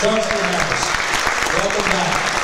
Charles Harris, welcome back.